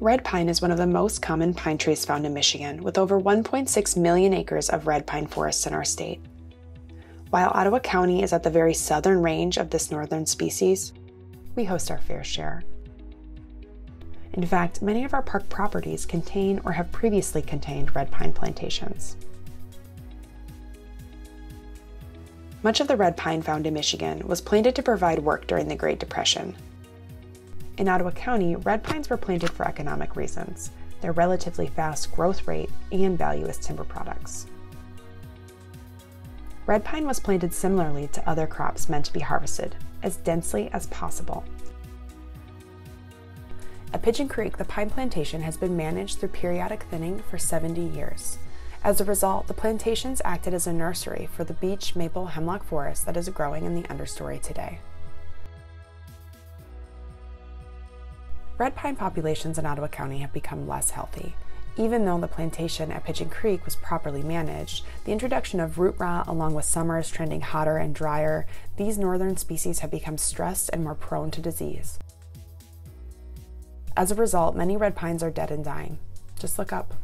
Red pine is one of the most common pine trees found in Michigan, with over 1.6 million acres of red pine forests in our state. While Ottawa County is at the very southern range of this northern species, we host our fair share. In fact, many of our park properties contain or have previously contained red pine plantations. Much of the red pine found in Michigan was planted to provide work during the Great Depression, in Ottawa County, red pines were planted for economic reasons, their relatively fast growth rate, and value as timber products. Red pine was planted similarly to other crops meant to be harvested, as densely as possible. At Pigeon Creek, the pine plantation has been managed through periodic thinning for 70 years. As a result, the plantations acted as a nursery for the beech maple hemlock forest that is growing in the understory today. Red pine populations in Ottawa County have become less healthy. Even though the plantation at Pigeon Creek was properly managed, the introduction of root rot along with summers trending hotter and drier, these northern species have become stressed and more prone to disease. As a result, many red pines are dead and dying. Just look up.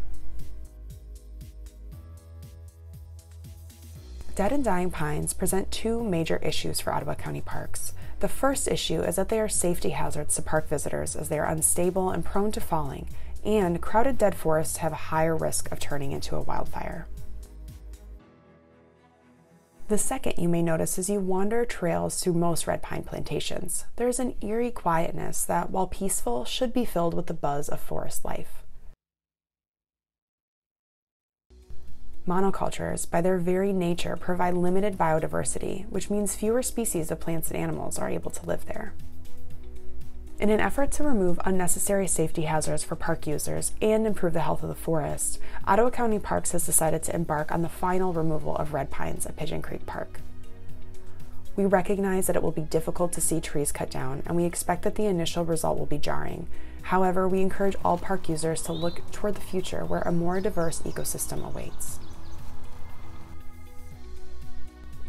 Dead and dying pines present two major issues for Ottawa County parks. The first issue is that they are safety hazards to park visitors as they are unstable and prone to falling, and crowded dead forests have a higher risk of turning into a wildfire. The second you may notice as you wander trails through most red pine plantations, there is an eerie quietness that, while peaceful, should be filled with the buzz of forest life. Monocultures, by their very nature, provide limited biodiversity, which means fewer species of plants and animals are able to live there. In an effort to remove unnecessary safety hazards for park users and improve the health of the forest, Ottawa County Parks has decided to embark on the final removal of red pines at Pigeon Creek Park. We recognize that it will be difficult to see trees cut down, and we expect that the initial result will be jarring. However, we encourage all park users to look toward the future where a more diverse ecosystem awaits.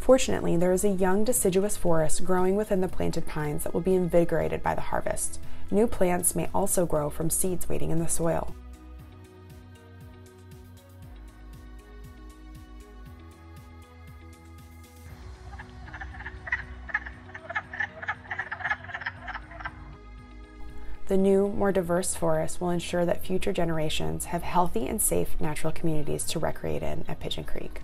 Fortunately, there is a young deciduous forest growing within the planted pines that will be invigorated by the harvest. New plants may also grow from seeds waiting in the soil. The new, more diverse forest will ensure that future generations have healthy and safe natural communities to recreate in at Pigeon Creek.